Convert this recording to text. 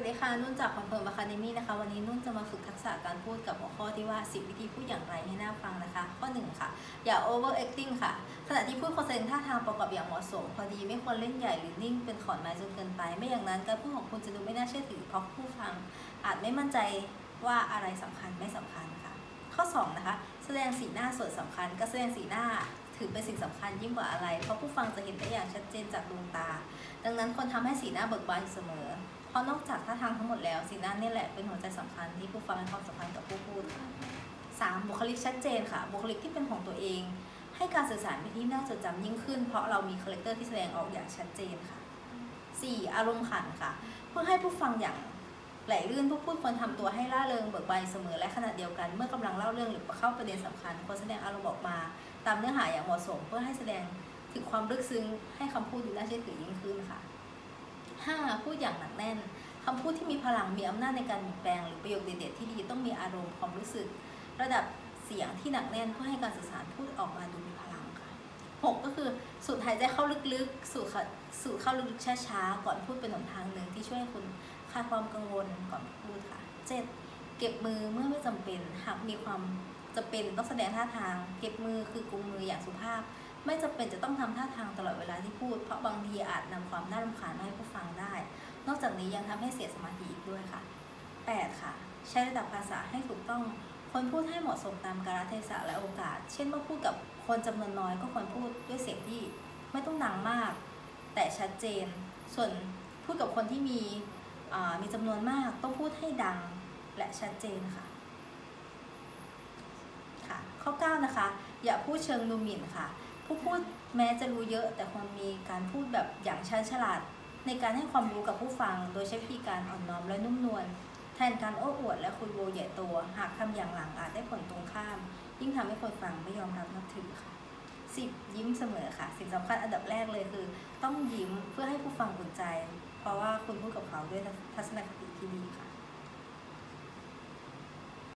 สวัสดีค่ะนุ่นจาก Confirmed Academy นะคะวันนี้นุ่นจะมาฝึกทักษะการพูดกับหัวข้อที่ว่า 10 วิธีพูดอย่างไรให้น่าฟังนะคะ ข้อ 1 ค่ะ อย่า over acting ค่ะ ขณะที่พูดควรแสดงท่าทางประกอบอย่างเหมาะสม พอดีไม่ควรเล่นใหญ่หรือนิ่งเป็นขอนไม้จนเกินไป ไม่อย่างนั้นการพูดของคุณจะดูไม่น่าเชื่อถือเพราะผู้ฟัง อาจไม่มั่นใจว่าอะไรสำคัญไม่สำคัญค่ะ ข้อ 2 นะคะ แสดงสีหน้าส่วนสำคัญการแสดงสีหน้าถือเป็นสิ่งสำคัญยิ่งกว่าอะไร เพราะผู้ฟังจะเห็นได้อย่างชัดเจนจากดวงตา ดังนั้นควรทำให้สีหน้าเบิกบานอยู่เสมอ เพราะนอกจากท่าทางทั้งหมดแล้วสีหน้านี่แหละเป็นหัวใจสำคัญที่ผู้ฟังให้ความสำคัญกับผู้พูดค่ะ 3. บุคลิกชัดเจนค่ะ บุคลิกที่เป็นของตัวเอง ให้การสื่อสารเป็นที่น่าจดจำยิ่งขึ้น เพราะเรามี character ที่แสดงออกอย่างชัดเจนค่ะ 4. อารมณ์ขันค่ะ เพื่อให้ผู้ฟังอย่างไหลลื่นผู้พูดควรทำตัวให้ร่าเริงเบิกบานเสมอและขณะเดียวกัน เมื่อกำลังเล่าเรื่องหรือเข้าประเด็นสำคัญควรแสดงอารมณ์ออกมา ตามเนื้อหาอย่างเหมาะสม เพื่อให้แสดงถึงความลึกซึ้งให้คำพูดดูน่าเชื่อถือยิ่งขึ้นค่ะ 5. พูดอย่างหนักแน่นคำพูดที่มีพลังมีอำนาจในการเปลี่ยนแปลงหรือประโยคเด็ดๆที่ดีต้องมีอารมณ์ความรู้สึก ระดับเสียงที่หนักแน่นเพื่อให้การสื่อสารพูดออกมาดูมีพลังค่ะ 6. ก็คือสูดหายใจเข้าลึกๆ สูดเข้าสูดเข้าลึกๆช้าๆก่อนพูดเป็นหนทางหนึ่งที่ช่วยให้คุณคลายความกังวลก่อนพูดค่ะ 7. เก็บมือเมื่อไม่จำเป็นหากมีความจะเป็นต้องแสดงท่าทาง เก็บมือคือกุมมืออย่างสุภาพ ไม่จำเป็นจะต้องทำท่าทางตลอดเวลาที่พูด เพราะบางทีอาจนำความน่ารำคาญมาให้ผู้ฟังได้ นอกจากนี้ยังทำให้เสียสมาธิอีกด้วยค่ะ 8. ค่ะ ใช้ระดับภาษาให้ถูกต้องควรพูดให้เหมาะสมตามกาลเทศะและโอกาส เช่นเมื่อพูดกับคนจำนวนน้อยก็ควรพูดด้วยเสียงที่ไม่ต้องดังมาก แต่ชัดเจน ส่วนพูดกับคนที่มีมีจำนวนมากต้องพูดให้ดังและชัดเจนค่ะค่ะ ข้อ 9 นะคะ อย่าพูดเชิงดูหมิ่นค่ะ ผู้พูดแม้จะรู้เยอะ แต่ควรมีการพูดแบบอย่างชันฉลาด ในการให้ความรู้กับผู้ฟัง โดยใช้วิธีการอ่อนน้อมและนุ่มนวลแทนการโอ้อวดและคุยโวใหญ่ตัว หากทำอย่างหลังอาจได้ผลตรงข้าม ยิ่งทำให้คนฟังไม่ยอมรับนับถือค่ะ 10. ยิ้มเสมอค่ะ สิ่งสำคัญอันดับแรกเลยคือ ต้องยิ้มเพื่อให้ผู้ฟังอุ่นใจ เพราะว่าคุณพูดกับเขาด้วยทัศนคติที่ดีค่ะ